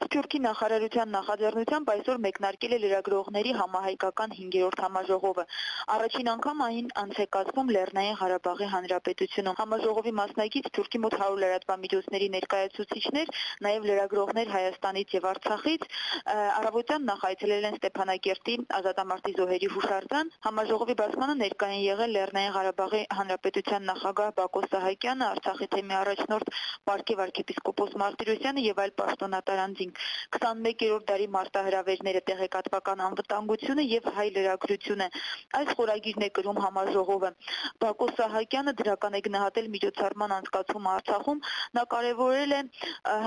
Սփյուռքի նախարարության նախաձեռնությամբ այսօր մեկնարկել է լրագրողների համահայկական 5-րդ համաժողովը։ Առաջին անգամ այն անց է կացվում Լեռնային Ղարաբաղի Հանրապետությունում։ Համաժողովի մասնակից Սփյուռքի մոտ 100 լրատվամիջոցների ներկայացուցիչներ, նաև լրագրողներ Հայաստանից եւ Արցախից առավոտյան նախ այցելել են Ստեփանակերտի ազատամարտի զոհերի հուշարձան։ Համաժողովի բացմանը ներկա են եղել Լեռնային Ղարաբաղի Հանրապետության նախագահ Բակո Սահակյանը, Արցախի թեմի առաջնորդ Պարքև arczepiskopos Մարտիրոսյանը եւ այլ պաշտոնատար անձինք։ 21-րդ դարի մարտահրավերները, տեղեկատվական անվտանգությունը եւ հայ լրագրությունը։ Այս խորագիրն է կրում համաժողովը։ Բակո Սահակյանը դրական է գնահատել միջոցառման անցկացումը Արցախում, նա կարևորել է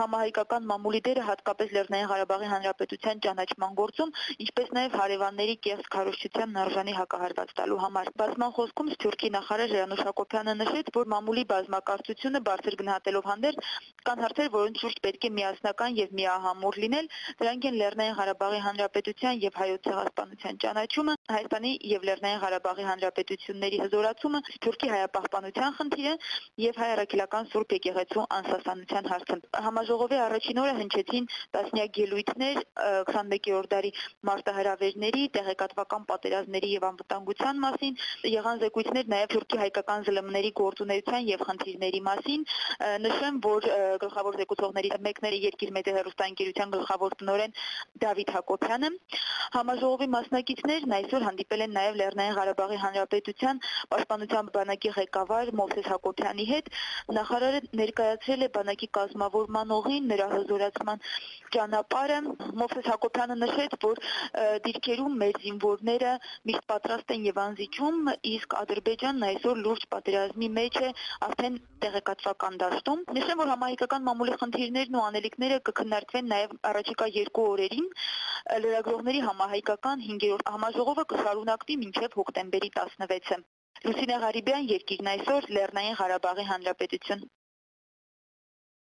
համահայկական մամուլի դերը հատկապես Լեռնային Ղարաբաղի Հանրապետության ճանաչման գործում, ինչպես նաև հարևանների կեղծ քարոշչությանն արժանի հակահարված տալու համար։ Բացման խոսքում Սփյուռքի նախարար Ժրանուշ Հակոբյանը նշեց, որ մամուլի բազմակարծությունը բարձր գնահատելով հանդերձ կան հարցեր, որոնց շուրջ պետք է միասնական եւ միահամուռ լինել։ Դրանք են Լեռնային Ղարաբաղի Հանրապետության եւ հայոց ցեղասպանության ճանաչումը, Հայաստանի եւ Լեռնային Ղարաբաղի Հանրապետությունների հզորացումը, Թուրքի հայապահպանության խնդիրը եւ հայ առաքելական Սուրբ եկեղեցու անսասանության հարցը։ Համաժողովի առաջին օրը հնչեցին տասնյակ ելույթներ 21-րդ դարի մարտահրավերների, տեղեկատվական պատերազմների եւ անվտանգության մասին, եղան զեկույցներ նաեւ Թուրքի հայկական ԶԼՄ-ների գործունեության եւ խնդիրների մասին։ Նշեմ, որ գլխավոր զեկուցողների մեկն էր Երկիր մեդիա հեռուստաընկերության գլխավոր տնօրեն Դավիթ Հակոբյանը։ Համաժողովի մասնակիցներն այսօր հանդիպել են նաև Լեռնային Ղարաբաղի Հանրապետության պաշտպանության բանակի ղեկավար Մովսես Հակոբյանի հետ։ Նախարարը ներկայացրել է բանակի կազմավորման օղին, նրա հզորացման ճանապարհը։ Մովսես Հակոբյանը նշեց, որ դիրքերում մեր զինվորները միշտ պատրաստ են եւ անզիջում, իսկ Ադրբեջանն այսօր լուրջ պատերազմի մեջ է արդեն տեղեկատվական դաշտում։ Նշեմ, որ համահայկական մամուլի խնդիրներն ու անելիքները կքննարկվեն նաև առաջիկա երկու օրերին։ Լրագրողների համահայկական 5-րդ համաժողովը կշարունակվի մինչև հոկտեմբերի 16-ը։ Լուսինե Ղարիբյան, Երկիրն այսօր, Լեռնային Ղարաբաղի Հանրապետություն։